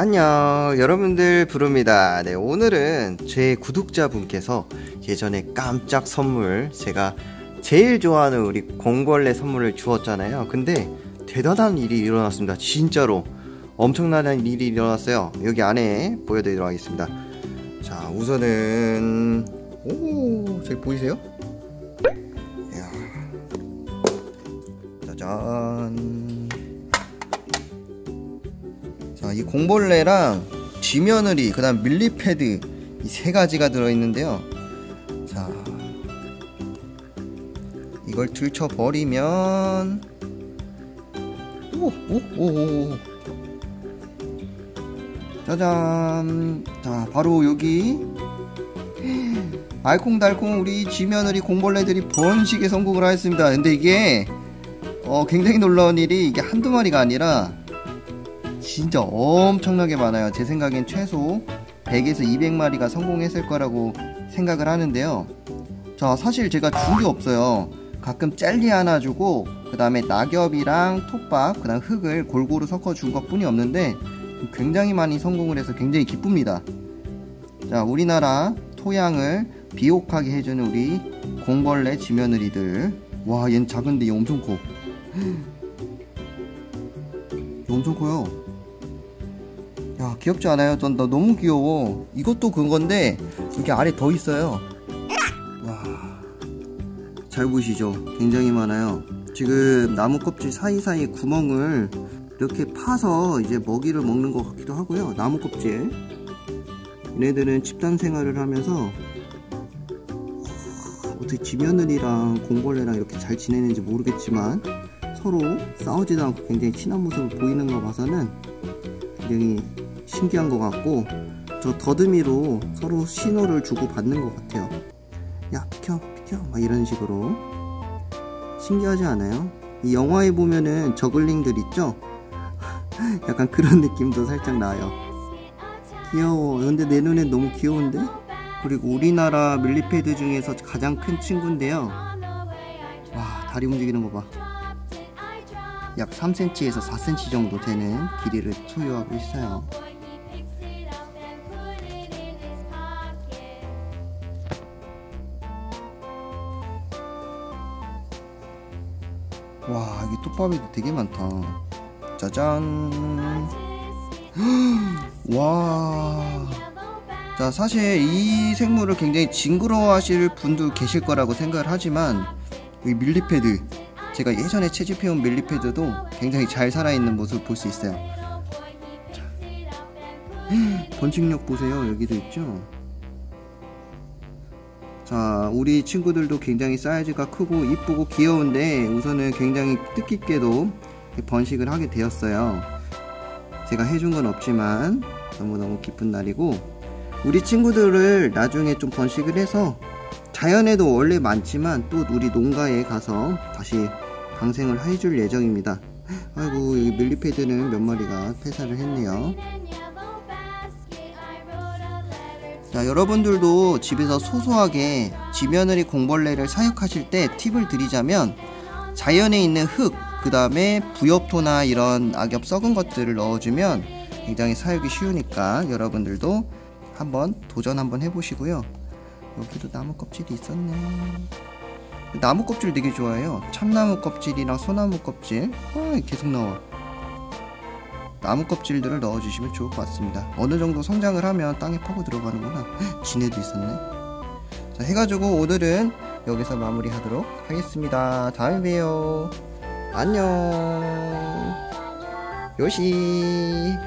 안녕. 여러분들 부릅니다. 네 오늘은 제 구독자분께서 예전에 깜짝 선물 제가 제일 좋아하는 우리 공벌레 선물을 주었잖아요. 근데 대단한 일이 일어났습니다. 진짜로. 엄청난 일이 일어났어요. 여기 안에 보여드리도록 하겠습니다. 자 우선은 오 저기 보이세요? 이야. 짜잔 자, 이 공벌레랑 쥐며느리, 그 다음 밀리패드 이 세 가지가 들어있는데요. 자, 이걸 들쳐버리면 오, 오, 오, 오. 짜잔. 자, 바로 여기 알콩달콩 우리 쥐며느리 공벌레들이 번식에 성공을 하였습니다. 근데 이게 어, 굉장히 놀라운 일이 이게 한두 마리가 아니라 진짜 엄청나게 많아요. 제 생각엔 최소 100에서 200마리가 성공했을 거라고 생각을 하는데요. 자, 사실 제가 준게 없어요. 가끔 젤리 하나 주고, 그 다음에 낙엽이랑 톱밥, 그 다음 흙을 골고루 섞어 준 것 뿐이 없는데, 굉장히 많이 성공을 해서 굉장히 기쁩니다. 자, 우리나라 토양을 비옥하게 해주는 우리 공벌레 지며느리들. 와, 얘는 작은데 얘 엄청 커. 얘 엄청 커요. 야 귀엽지 않아요? 전 너무 귀여워 이것도 그건데 이게 아래 더 있어요 와 잘 보이시죠? 굉장히 많아요 지금 나무 껍질 사이사이 구멍을 이렇게 파서 이제 먹이를 먹는 것 같기도 하고요 나무 껍질 얘네들은 집단 생활을 하면서 어떻게 지며느리랑 공벌레랑 이렇게 잘 지내는지 모르겠지만 서로 싸우지도 않고 굉장히 친한 모습을 보이는 거 봐서는 굉장히 신기한 것 같고 저 더듬이로 서로 신호를 주고 받는 것 같아요. 야 비켜 비켜. 막 이런 식으로. 신기하지 않아요? 이 영화에 보면은 저글링들 있죠? 약간 그런 느낌도 살짝 나요. 귀여워. 근데 내 눈엔 너무 귀여운데? 그리고 우리나라 밀리패드 중에서 가장 큰 친구인데요. 와 다리 움직이는 거봐. 약 3cm에서 4cm 정도 되는 길이를 소유하고 있어요 와 여기 톱밥이 되게 많다 짜잔 와. 자, 사실 이 생물을 굉장히 징그러워 하실 분도 계실 거라고 생각을 하지만, 이 밀리패드, 제가 예전에 채집해온 밀리패드도 굉장히 잘 살아있는 모습을 볼수 있어요. 자. 번식력 보세요. 여기도 있죠? 자 우리 친구들도 굉장히 사이즈가 크고 이쁘고 귀여운데 우선은 굉장히 뜻깊게도 번식을 하게 되었어요. 제가 해준 건 없지만 너무너무 기쁜 날이고 우리 친구들을 나중에 좀 번식을 해서 자연에도 원래 많지만 또 우리 농가에 가서 다시 방생을 해줄 예정입니다. 아이고 이 밀리패드는 몇 마리가 폐사를 했네요 자 여러분들도 집에서 소소하게 지며느리 공벌레를 사육하실 때 팁을 드리자면 자연에 있는 흙, 그 다음에 부엽토나 이런 악엽 썩은 것들을 넣어주면 굉장히 사육이 쉬우니까 여러분들도 한번 도전 한번 해보시고요. 여기도 나무 껍질이 있었네. 나무 껍질 되게 좋아해요. 참나무 껍질이랑 소나무 껍질. 어, 계속 나와 나무 껍질들을 넣어주시면 좋을 것 같습니다. 어느 정도 성장을 하면 땅에 파고 들어가는구나. 지네도 있었네. 자 해가지고 오늘은 여기서 마무리 하도록 하겠습니다. 다음에 봬요. 안녕. 요시